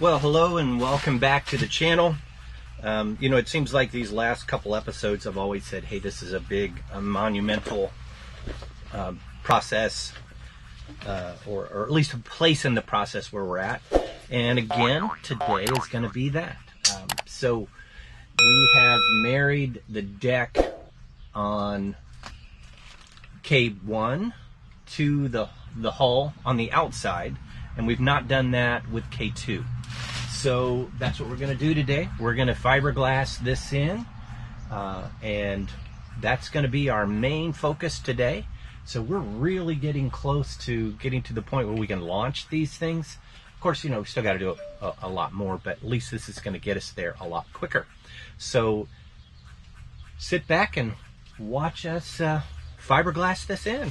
Well, hello and welcome back to the channel. Um, you know, it seems like these last couple episodes I've always said, hey, this is a big, a monumental um, process, uh, or, or at least a place in the process where we're at. And again, today is going to be that. Um, so we have married the deck on K1 to the, the hull on the outside, and we've not done that with K2. So that's what we're going to do today. We're going to fiberglass this in, uh, and that's going to be our main focus today. So we're really getting close to getting to the point where we can launch these things. Of course, you know, we still got to do a, a, lot more, but at least this is going to get us there a lot quicker. So sit back and watch us uh, fiberglass this in.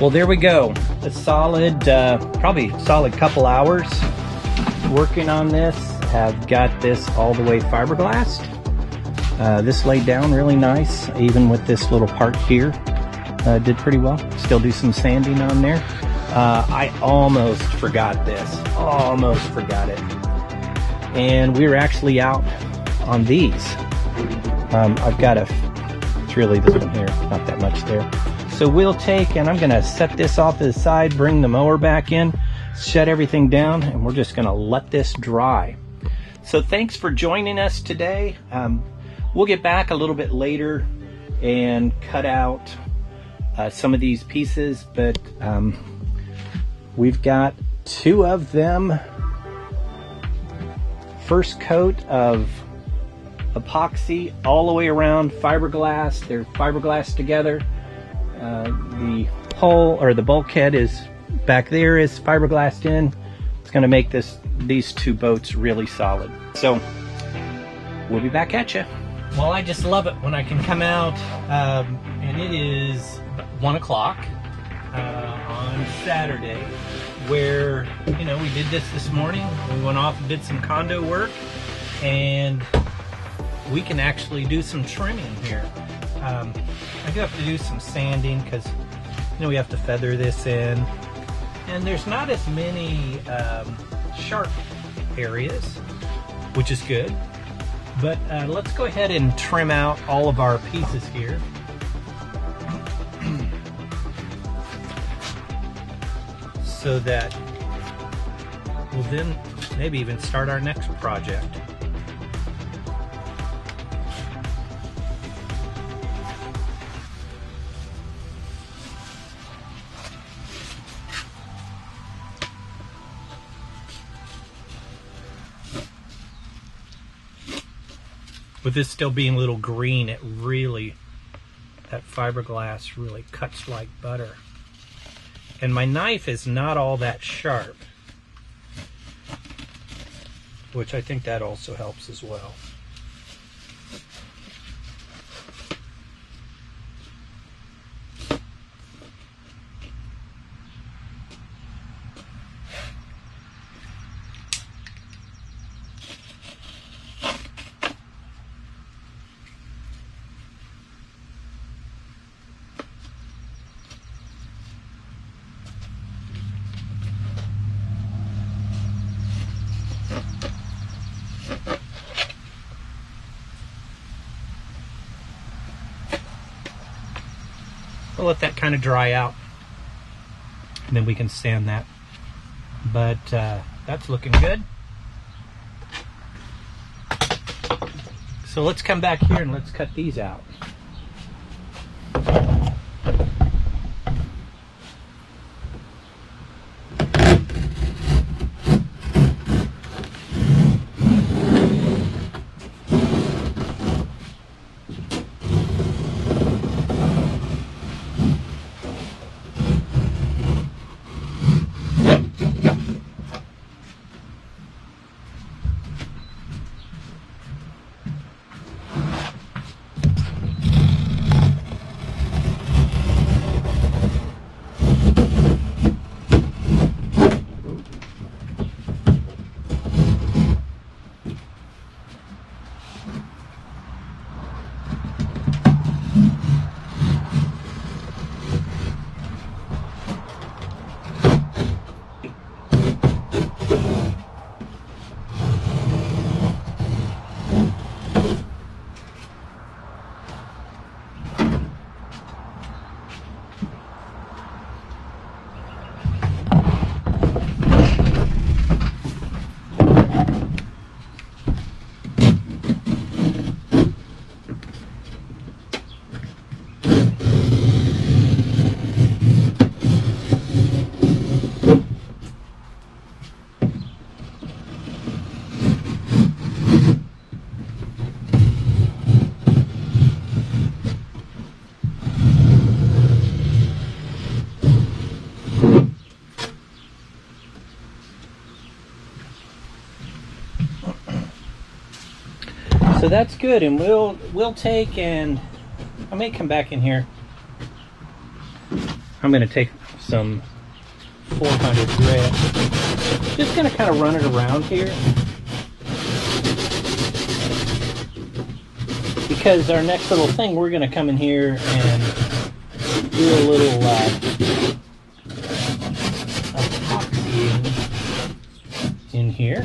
Well, there we go. A solid, uh, probably solid couple hours working on this. Have got this all the way fiberglassed. Uh, this laid down really nice, even with this little part here. Uh, did pretty well. Still do some sanding on there. Uh, I almost forgot this. Almost forgot it. And we are actually out on these. Um, I've got a, it's really this one here, not that much there. So we'll take, and I'm going to set this off to the side, bring the mower back in, shut everything down, and we're just going to let this dry. So thanks for joining us today. Um, we'll get back a little bit later and cut out uh, some of these pieces, but um, we've got two of them. First coat of epoxy all the way around fiberglass. They're fiberglass together. Uh, the hull or the bulkhead is back there is fiberglassed in. It's going to make this these two boats really solid. So we'll be back at you. Well, I just love it when I can come out, um, and it is one o'clock uh, on Saturday, where you know we did this this morning. We went off and did some condo work, and we can actually do some trimming here. Um, I do have to do some sanding because you know we have to feather this in, and there's not as many um, sharp areas, which is good. But uh, let's go ahead and trim out all of our pieces here. so that we'll then maybe even start our next project. With this still being a little green, it really, that fiberglass really cuts like butter. And my knife is not all that sharp, which I think that also helps as well. We'll let that kind of dry out and then we can sand that. But uh, that's looking good. So let's come back here and let's cut these out. So that's good, and we'll we'll take and I may come back in here. I'm going to take some 400 grit. Just going to kind of run it around here. Because our next little thing, we're going to come in here and do a little uh, epoxy in here.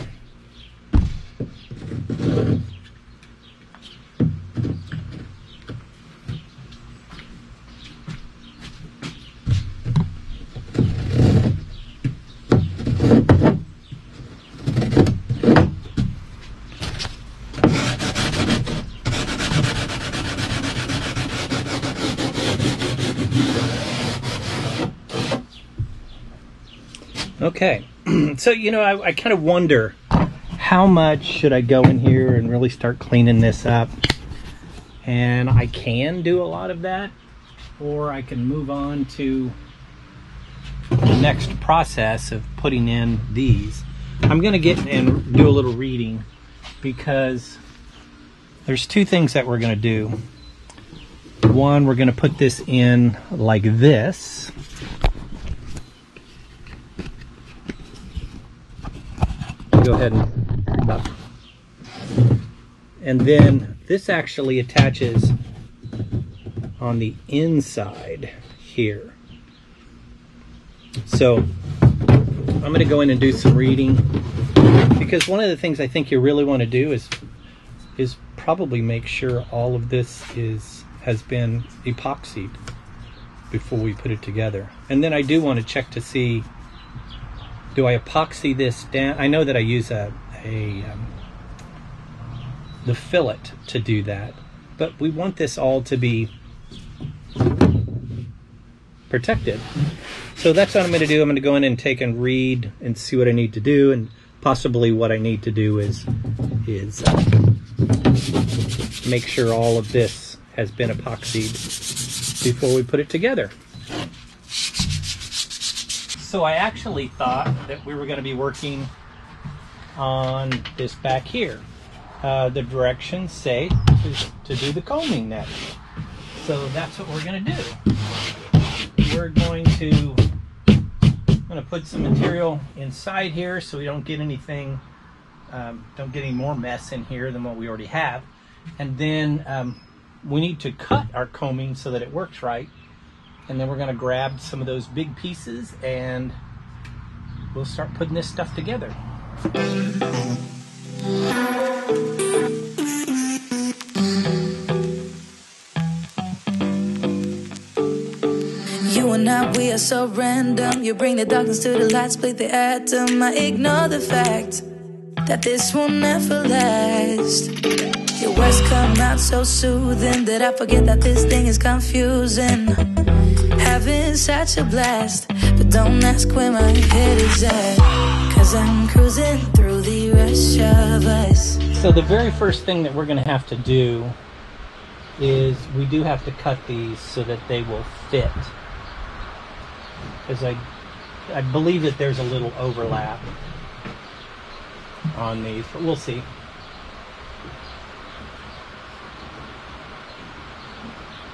Okay, so you know, I, I kind of wonder how much should I go in here and really start cleaning this up? And I can do a lot of that, or I can move on to the next process of putting in these. I'm going to get and do a little reading because there's two things that we're going to do. One, we're going to put this in like this go ahead and up. And then this actually attaches on the inside here. So I'm going to go in and do some reading because one of the things I think you really want to do is is probably make sure all of this is has been epoxied before we put it together. And then I do want to check to see do I epoxy this down? I know that I use a, a um, the fillet to do that, but we want this all to be protected. So that's what I'm going to do. I'm going to go in and take and read and see what I need to do, and possibly what I need to do is is uh, make sure all of this has been epoxied before we put it together. So I actually thought that we were going to be working on this back here. Uh, the directions say to, to do the coaming next. So that's what we're going to do. We're going to I'm going to put some material inside here so we don't get anything, um, don't get any more mess in here than what we already have. And then um, we need to cut our coaming so that it works right and then we're to grab some of those big pieces and we'll start putting this stuff together. You and I, we are so random. You bring the darkness to the light, split the atom. I ignore the fact that this will never last. Your words come out so soothing that I forget that this thing is confusing having such a blast. But don't ask where my head is at. Cause I'm cruising through the rush of us. So, the very first thing that we're going to have to do is we do have to cut these so that they will fit. Because I, I believe that there's a little overlap on these, but we'll see.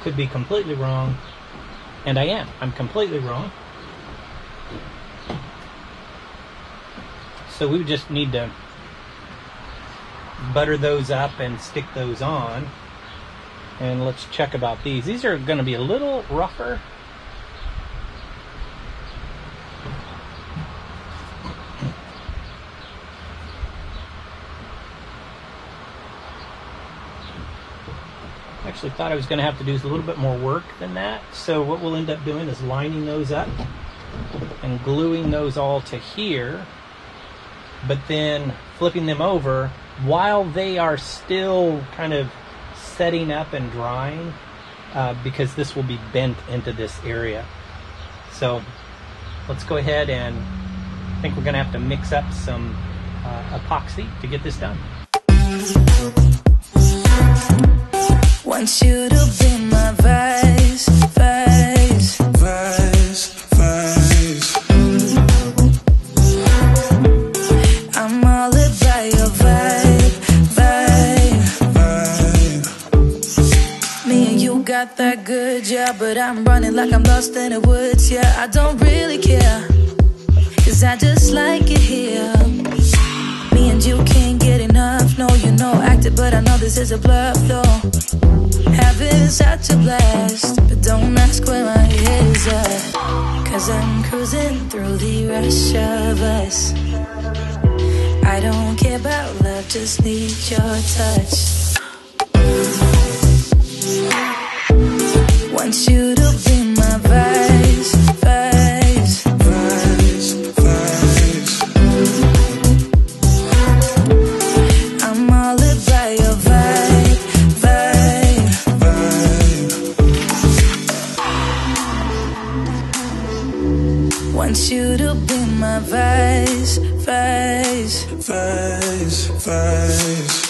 Could be completely wrong. And I am. I'm completely wrong. So we just need to butter those up and stick those on. And let's check about these. These are going to be a little rougher actually thought I was going to have to do is a little bit more work than that. So what we'll end up doing is lining those up and gluing those all to here, but then flipping them over while they are still kind of setting up and drying uh, because this will be bent into this area. So let's go ahead and I think we're going to have to mix up some uh, epoxy to get this done. Want you to be my vice, vice, vice, vice. I'm all about your vibe, vibe, vibe. Me and you got that good job, but I'm running like I'm lost in the woods. Yeah, I don't really care. Cause I just like it here. But I know this is a bluff, though. Having such a blast, but don't ask where my head is at. Cause I'm cruising through the rush of us. I don't care about love, just need your touch. Want you be my vice, vice.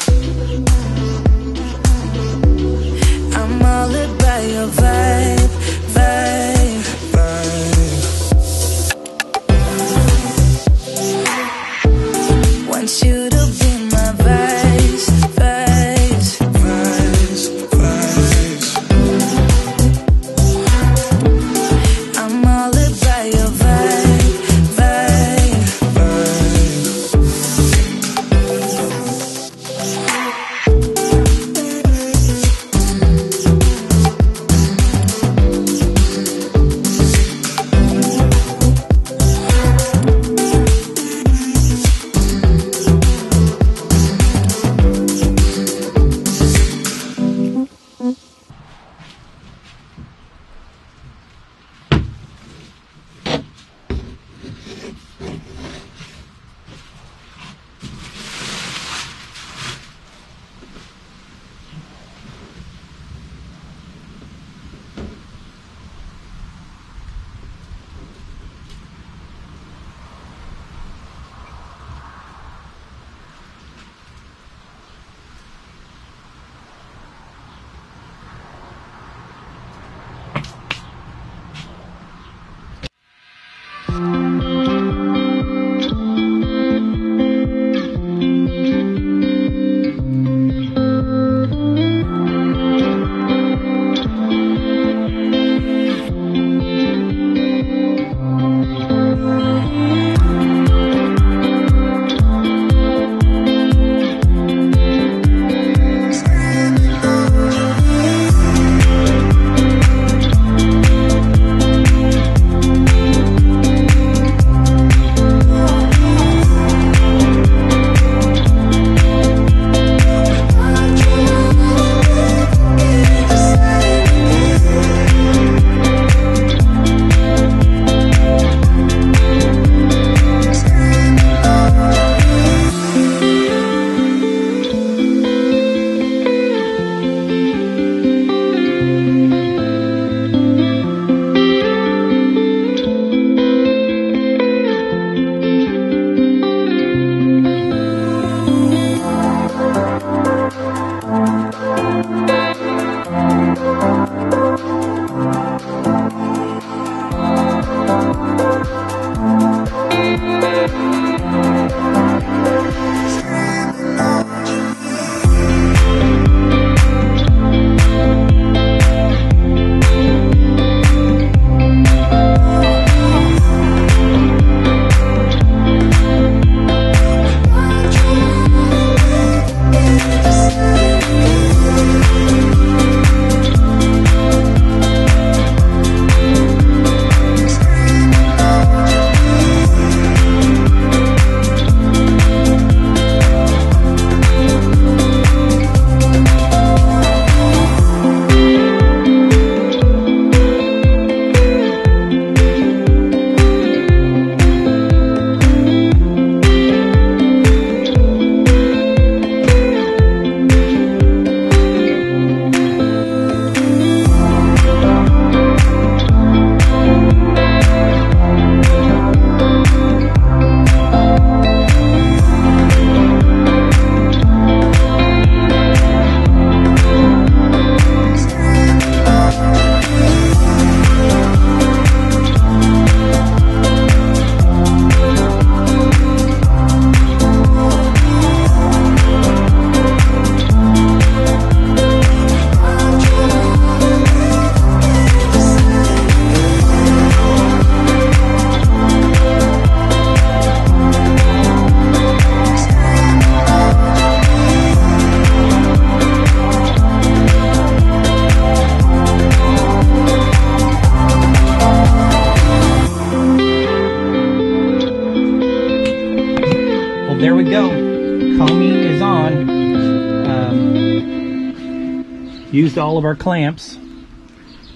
Of our clamps,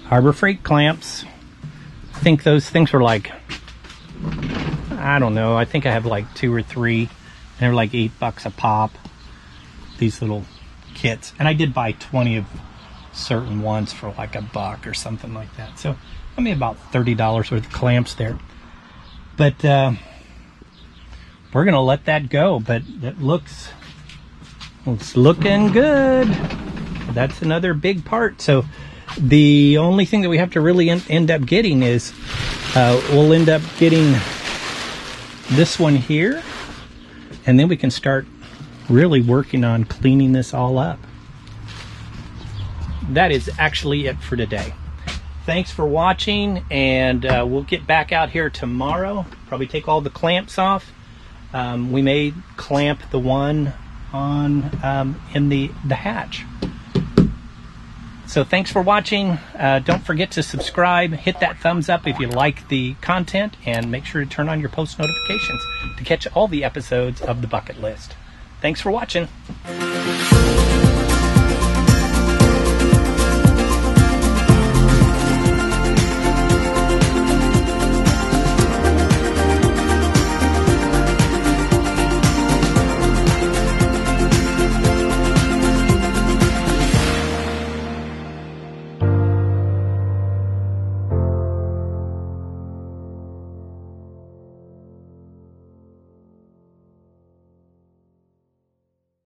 Harbor Freight clamps. I think those things were like, I don't know, I think I have like two or three. They were like eight bucks a pop. These little kits. And I did buy 20 of certain ones for like a buck or something like that. So, I mean, about $30 worth of clamps there. But, uh, we're to let that go. But it looks, it's looking good. That's another big part. So, the only thing that we have to really en- end up getting is uh, we'll end up getting this one here, and then we can start really working on cleaning this all up. That is actually it for today. Thanks for watching, and uh, we'll get back out here tomorrow. Probably take all the clamps off. Um, we may clamp the one on um, in the the hatch. So thanks for watching. Uh, don't forget to subscribe, hit that thumbs up if you like the content, and make sure to turn on your post notifications to catch all the episodes of the bucket list. Thanks for watching.